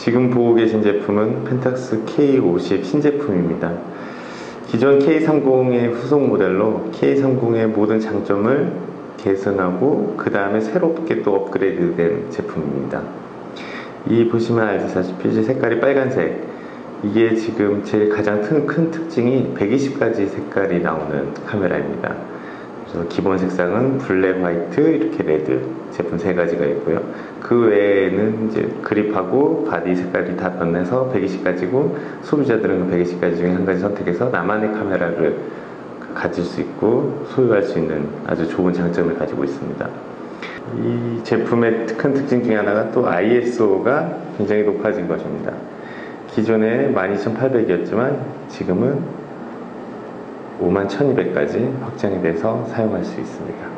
지금 보고 계신 제품은 펜탁스 K50 신제품입니다. 기존 K30의 후속 모델로 K30의 모든 장점을 개선하고 그 다음에 새롭게 또 업그레이드된 제품입니다. 이 보시면 이제 색깔이 빨간색 이게 지금 제일 가장 큰, 큰 특징이 120가지 색깔이 나오는 카메라입니다. 그래서 기본 색상은 블랙, 화이트, 이렇게 레드 제품 세 가지가 있고요. 그 외에 는 이제 그립하고 바디 색깔이 다 변해서 120가지고 소비자들은 그 120가지 중에 한 가지 선택해서 나만의 카메라를 가질 수 있고 소유할 수 있는 아주 좋은 장점을 가지고 있습니다. 이 제품의 큰 특징 중에 하나가 또 ISO가 굉장히 높아진 것입니다. 기존에 12800이었지만 지금은 51200까지 확장이 돼서 사용할 수 있습니다.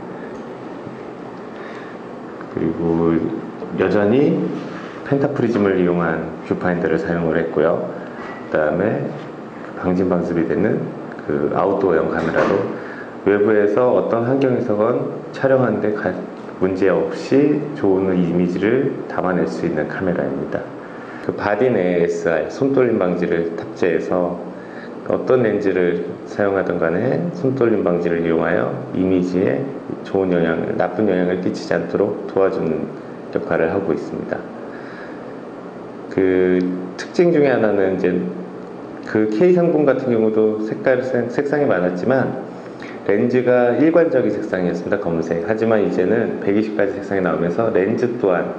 그리고 여전히 펜타프리즘을 이용한 뷰파인더를 사용을 했고요. 그 다음에 방진 방습이 되는 그 아웃도어형 카메라로 외부에서 어떤 환경에서건 촬영하는데 문제 없이 좋은 이미지를 담아낼 수 있는 카메라입니다. 그 바디 내에 SR 손떨림 방지를 탑재해서 어떤 렌즈를 사용하든 간에 손떨림 방지를 이용하여 이미지에 좋은 영향을, 나쁜 영향을 끼치지 않도록 도와주는 역할을 하고 있습니다. 그 특징 중에 하나는 이제 그 K30 같은 경우도 색깔, 색상이 많았지만 렌즈가 일관적인 색상이었습니다. 검은색. 하지만 이제는 120가지 색상이 나오면서 렌즈 또한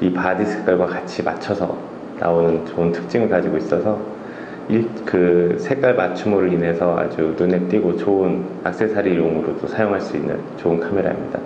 이 바디 색깔과 같이 맞춰서 나오는 좋은 특징을 가지고 있어서 그 색깔 맞춤으로 인해서 아주 눈에 띄고 좋은 악세사리용으로도 사용할 수 있는 좋은 카메라입니다.